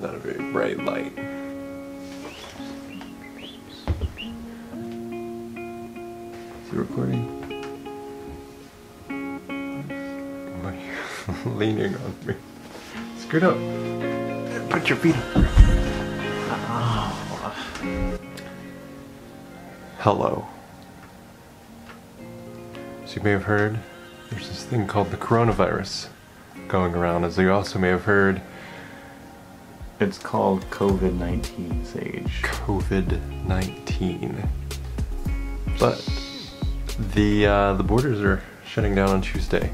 not a very bright light. Is he recording? Why leaning on me? Scoot up. Put your feet up. Hello. So you may have heard there's this thing called the coronavirus going around, as you also may have heard It's called COVID 19 Sage. COVID 19. But the uh, the borders are shutting down on Tuesday.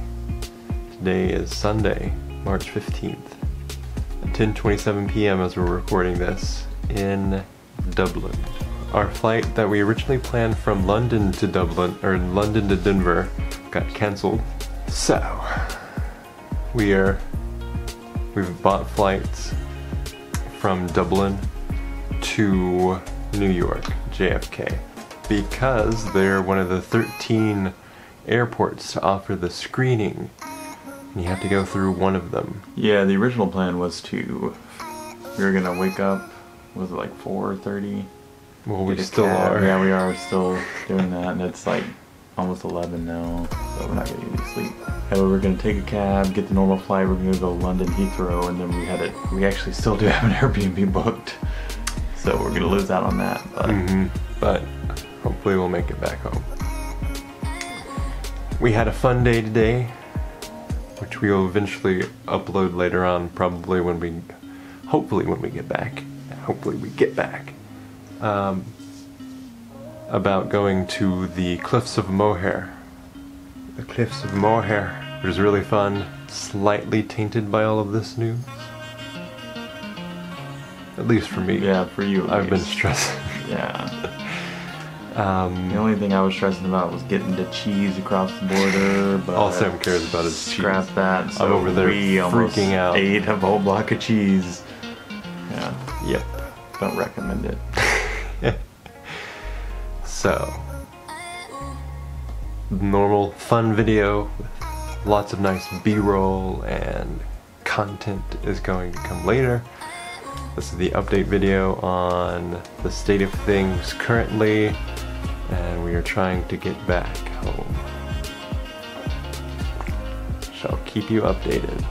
Today is Sunday, March 15th, at 10:27 p.m. as we're recording this in Dublin. Our flight that we originally planned from London to Dublin or London to Denver got canceled. So we are we've bought flights from Dublin to New York, JFK, because they're one of the 13 airports to offer the screening. And you have to go through one of them. Yeah, the original plan was to. We were gonna wake up, was it like 4.30? Well, we still cab. are. Yeah, we are still doing that, and it's like almost 11 now, so we're not getting any sleep. We were gonna take a cab, get the normal flight. We're gonna go London Heathrow, and then we had it. We actually still do have an Airbnb booked, so we're gonna lose out on that. But hmm But hopefully we'll make it back home. We had a fun day today, which we will eventually upload later on, probably when we, hopefully when we get back. Hopefully we get back. Um, about going to the Cliffs of Moher. The Cliffs of Moher. It was really fun, slightly tainted by all of this news. At least for me. yeah, for you, at I've been least. stressing. Yeah. Um, The only thing I was stressing about was getting the cheese across the border, but All Sam cares about is scrap cheese. that. So over there freaking out. ate a whole block of cheese. Yeah, Yep. don't recommend it. So, normal fun video with lots of nice B-roll and content is going to come later. This is the update video on the state of things currently, and we are trying to get back home. Shall keep you updated.